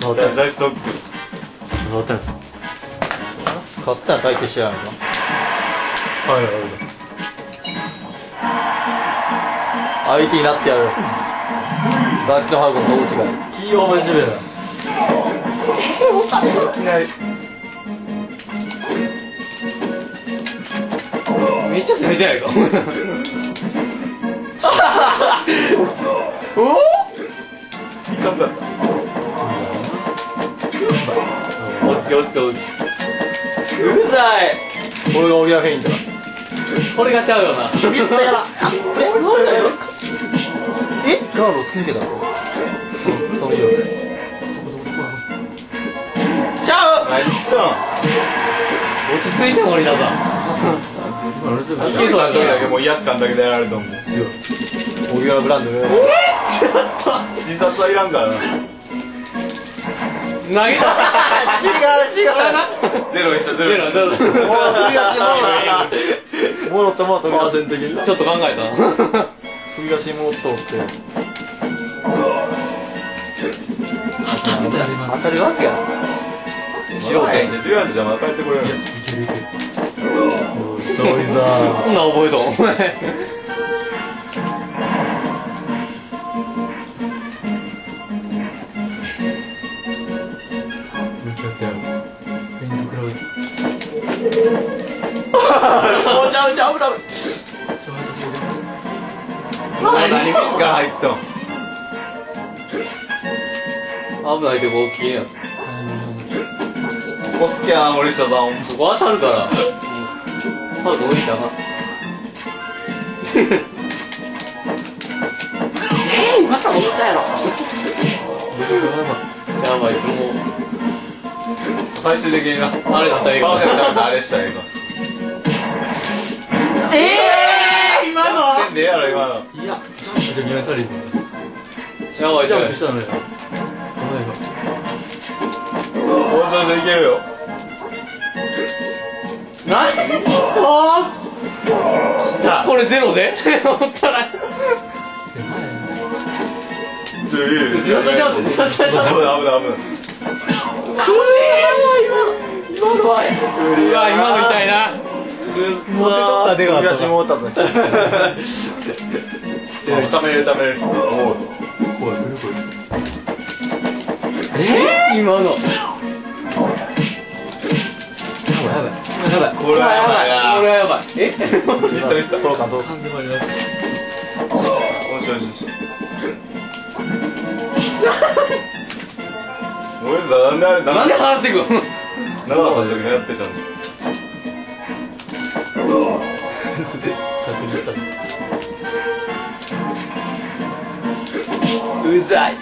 触った大ストック触ったんです買ったら大抵知らんのはいはい相手になってやるバックハーフの大違いキーオー真面目だいきなりめっちゃ攻めてないかいかんかった。うざい。これがオギアフェイントだこれがちゃうよな。ミスったからあこれえガードを突き抜けたのそその威力ちゃう。何したん。落ち着いいけそうや時だけもう威圧感だけでやられたも。ん違うオギアのブランドね自殺はいらんから。な投げた。違う違うゼロにしたゼロゼロにしたゼロモロットも飛び出し的にちょっと考えた飛び出しモロットって当たるわけ。や素人はいじゃあ18じゃまた帰ってこれるいけるいけるもうストーリーさこんなん覚えとん。お前ゃうちゃうダメちょっと待って何一つから入ったん？危ないとこ大きいやん。コスキャー森下さん。ここ当たるから。ハード降りたなえー、また戻ったやろ。やばいも最終的にな。うあれだったらいいかあれしたらええかえー、今の？やってやろ今の。いやジャンプで見当たりだやばいジャンプしたのよ。お前がおしおしいけるよ。何？あ来た。ーこれゼロで？思ったら。ちょいいよ自殺じゃんって自殺じゃん危ない危ない危ない。苦しい今の。はうわ今の痛いなくっそー出飛び出しかったモロットねためれるためれるおう怖い来るこいつえー、今の。やばいやばいやばいこれはやばいなこれはやばいえミスったミスったトロカントロカン完全まりますおしおしおしおやさなんであれなんで払ってくん長さの。時にやってちゃう作うざい。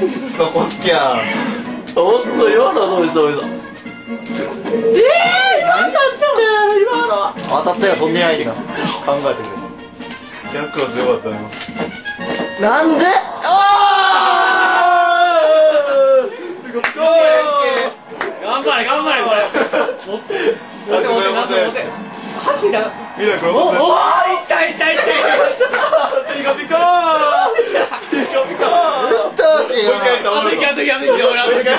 のそこ好きやん。おっと今のはどうしたおじさん。何だっちゃうね今の。は当たったよ飛んでないんだ。考えてく逆は強かったなんで？頑りながら未来これおおー痛い痛い痛いピカピカピカピカうっとうしいよもう一回やったあと一回あと一回あと一回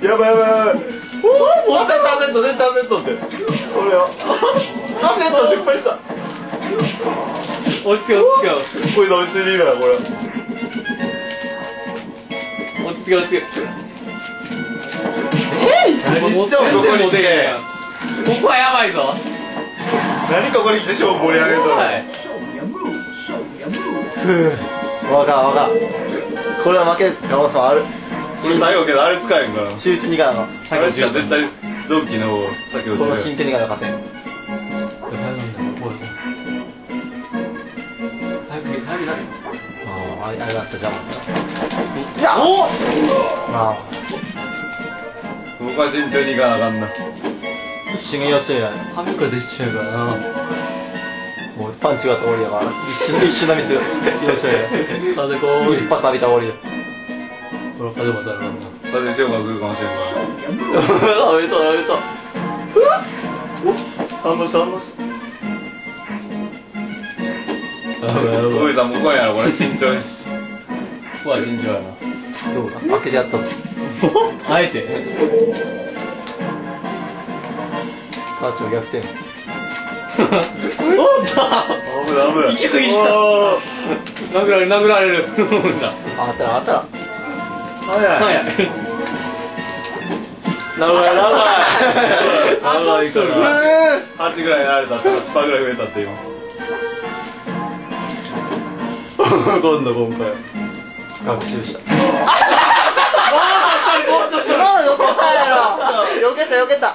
やばいやばいやばいおおアセットアセット絶対アセットって。これはアセット失敗した落ち着け落ち着けこいつ落ち着いて。いいからこれ落ち着け落ち着け何してもここに来て。ここはやばいぞ。何ここに来て勝負盛り上げとるはい。わからんわからんこれは負ける可能ある。これ最後けどあれ使えんから。集中にいかなあかん。あれしか絶対ドンキの方先落ちるこの真剣にいかなあかんあああれあれがあった邪魔いや！おああ僕は慎重にいかなあかんな一瞬命取りだね半分くらいできちゃうからなもうパンチが通りだから一瞬一瞬のミス命取りだ風こう一発浴びた終わりだこれ風またあるなんだ風潮が来るかもしれんからあめたあめた反応した反応したおいさんもこんやろこれ慎重にここは慎重やなどうだ？開けてやったぞあえて。ターチを逆転。おっと。危ない危ない。行き過ぎした。おー。殴られる殴られる。だあったらあったら。早い。早い。長い長い長いからえー、8ぐらいやられた。って8パーぐらい増えたって今。今度今回学習した今のよけたやろよけたよけた。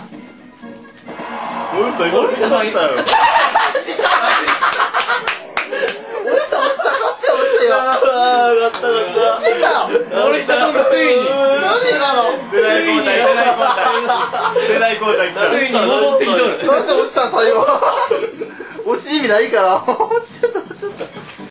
おいさん今よ俺さ押したかってああ上がった上がった。落ちたついに。何今の？世代交代世代交代。世代交代。来たついに戻ってきとる。なんで落ちたん最後？落ち意味ないから。落ちてた落ちてた